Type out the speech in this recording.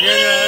Yeah.